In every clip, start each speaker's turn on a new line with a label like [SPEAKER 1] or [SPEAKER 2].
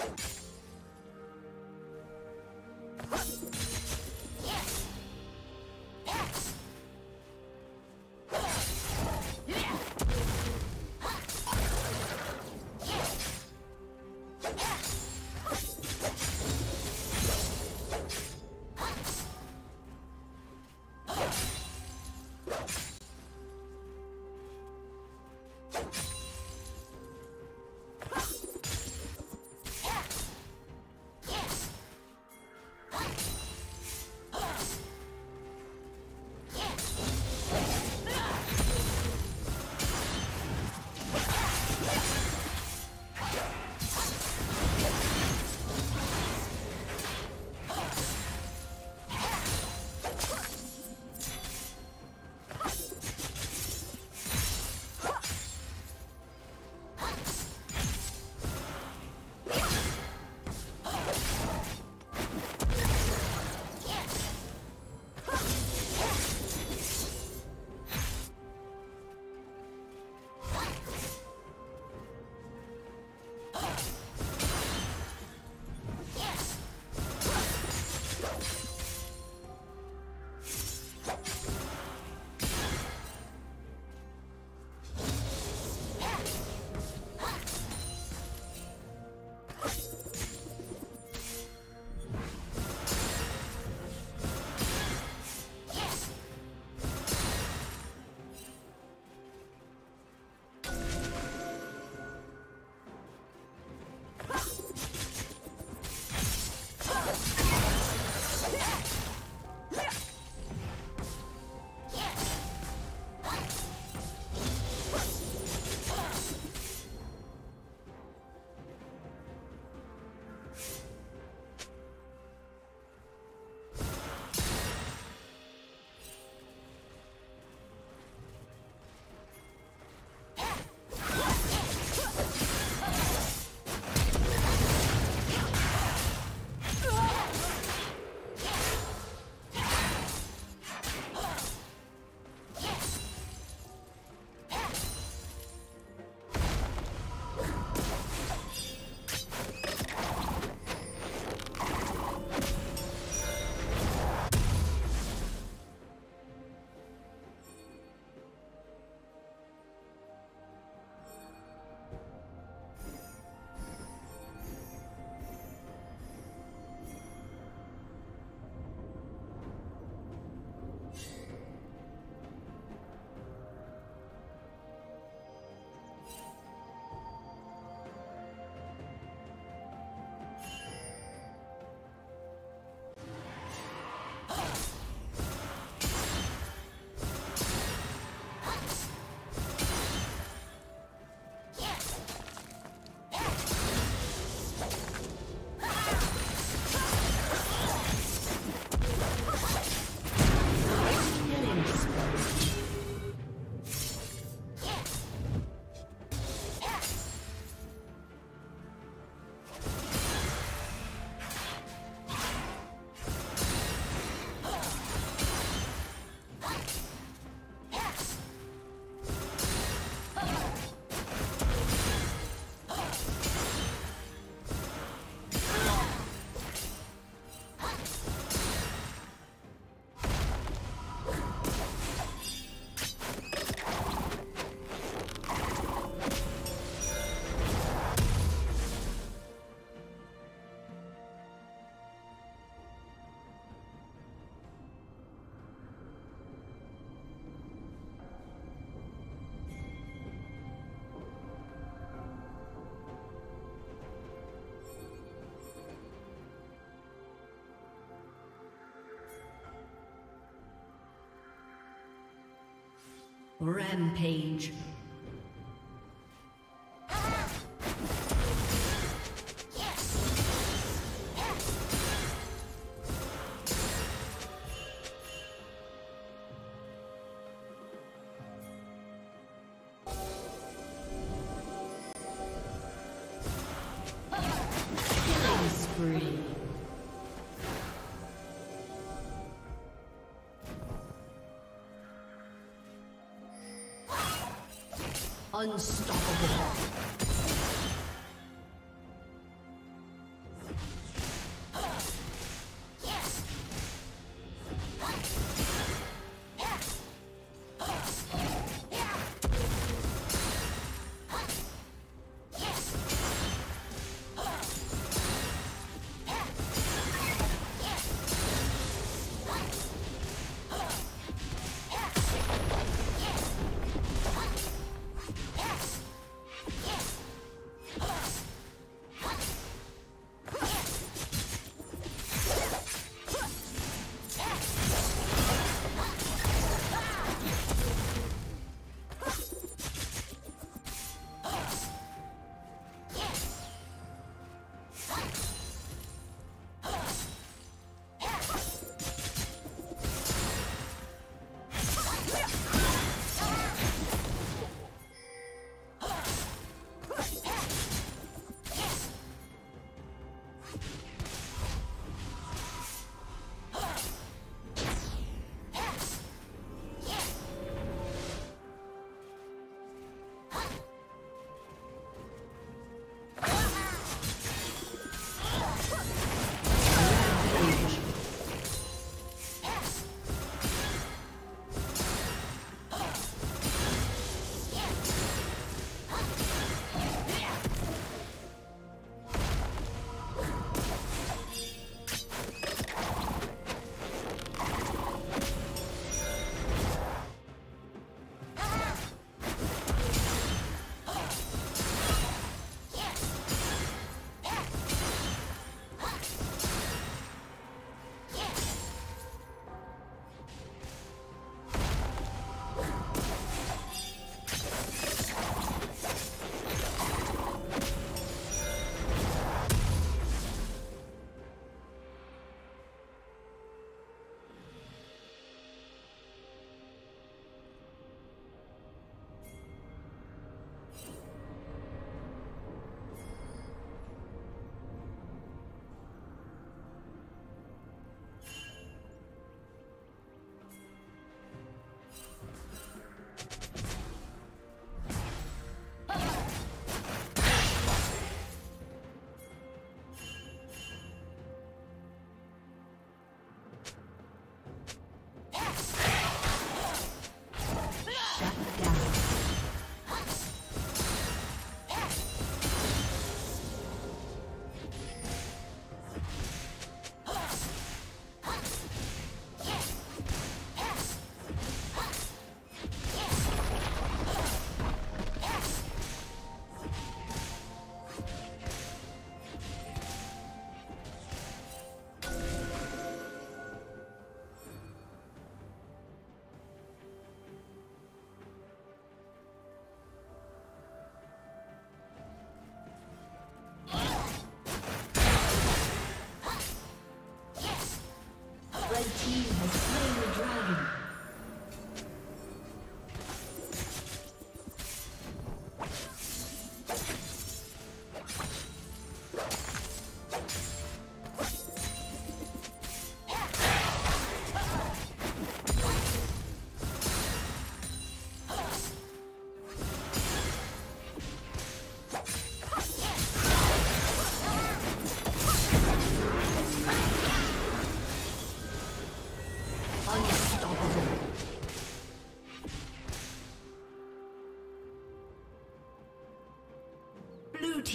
[SPEAKER 1] Huh? Rampage. Unstoppable.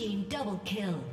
[SPEAKER 1] Team double kill.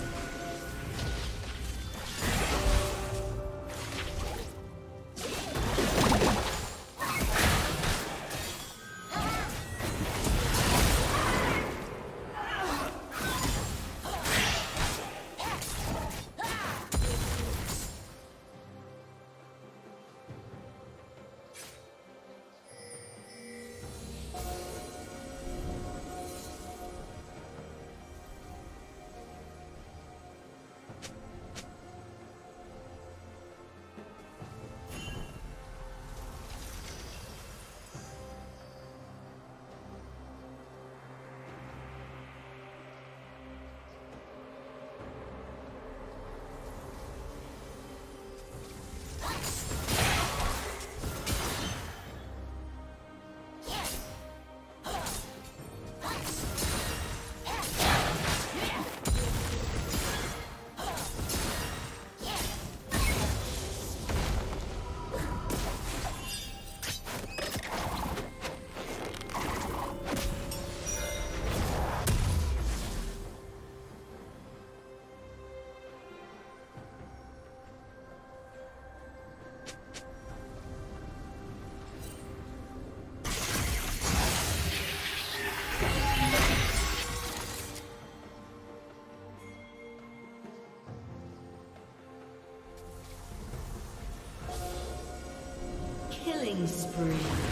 [SPEAKER 1] Killing spree.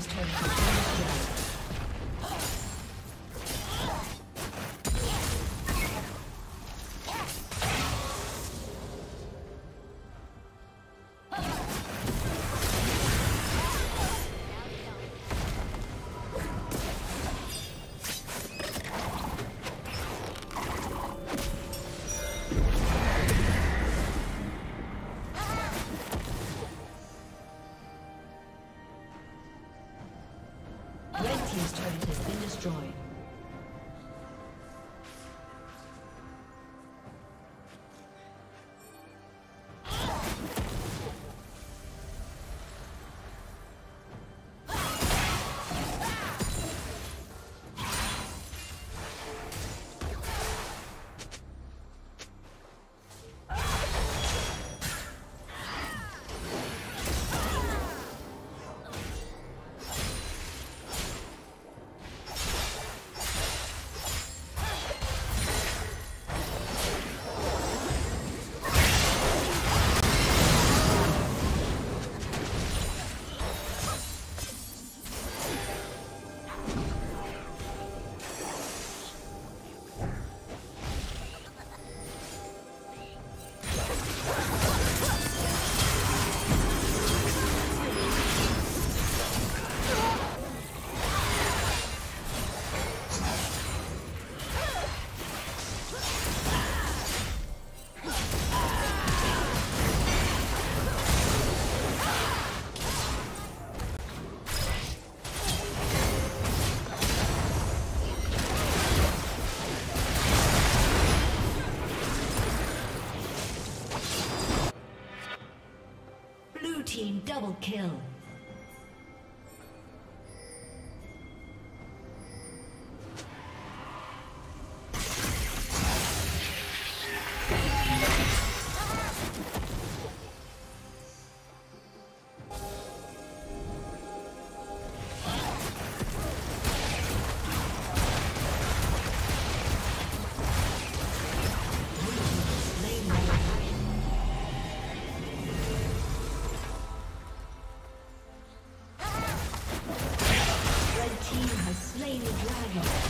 [SPEAKER 1] Team's turret has. Destroyed. Team double kill. slain the dragon.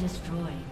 [SPEAKER 1] Destroyed.